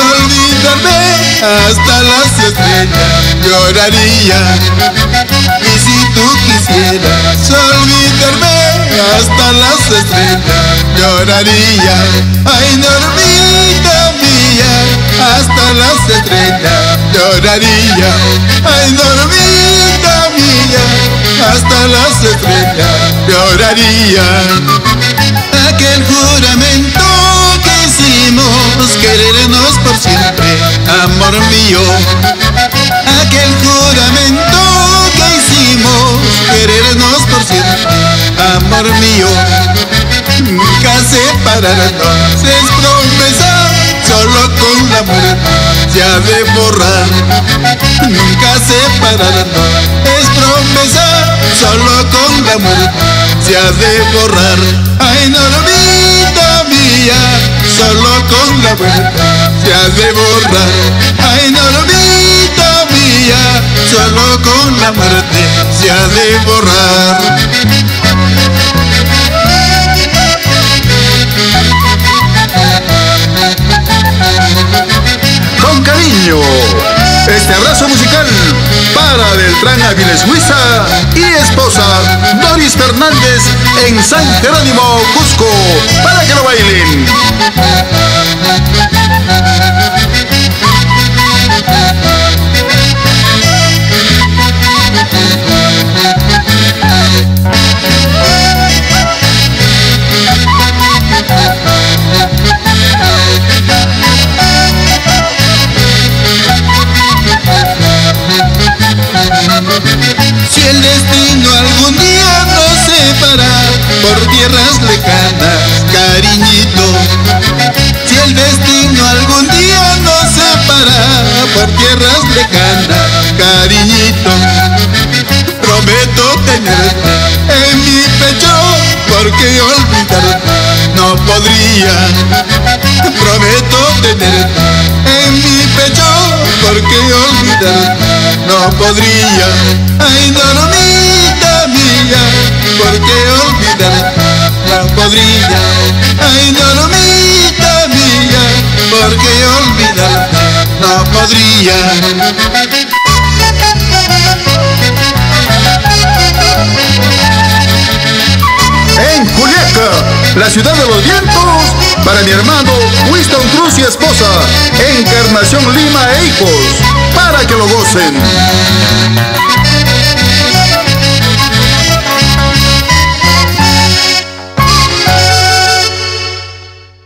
olvidarme hasta las estrellas lloraría y si tú quisieras olvidarme hasta las estrellas lloraría ay dormida mía hasta las estrellas lloraría ay dormida mía hasta las estrellas lloraría amor mío. Nunca separarnos, es promesa, solo con la muerte se ha de borrar. Nunca separarnos, es promesa, solo con la muerte se ha de borrar. Ay, Normita mía, solo con la muerte se ha de borrar. Ay, Normita mía, solo con la muerte se ha de borrar. Este abrazo musical para Beltrán Aviles Huiza y esposa Doris Fernández en San Jerónimo, Cusco, para que lo bailen. Por tierras lejanas, cariñito. Si el destino algún día nos separa por tierras lejanas, cariñito. Prometo tenerte en mi pecho porque olvidarte no podría. Prometo tenerte en mi pecho porque olvidarte no podría. Ay, Normita podría. Ay, mía, porque olvidarte no podría. En Juliaca, la ciudad de los vientos, para mi hermano Winston Cruz y esposa, Encarnación Lima e hijos, para que lo gocen.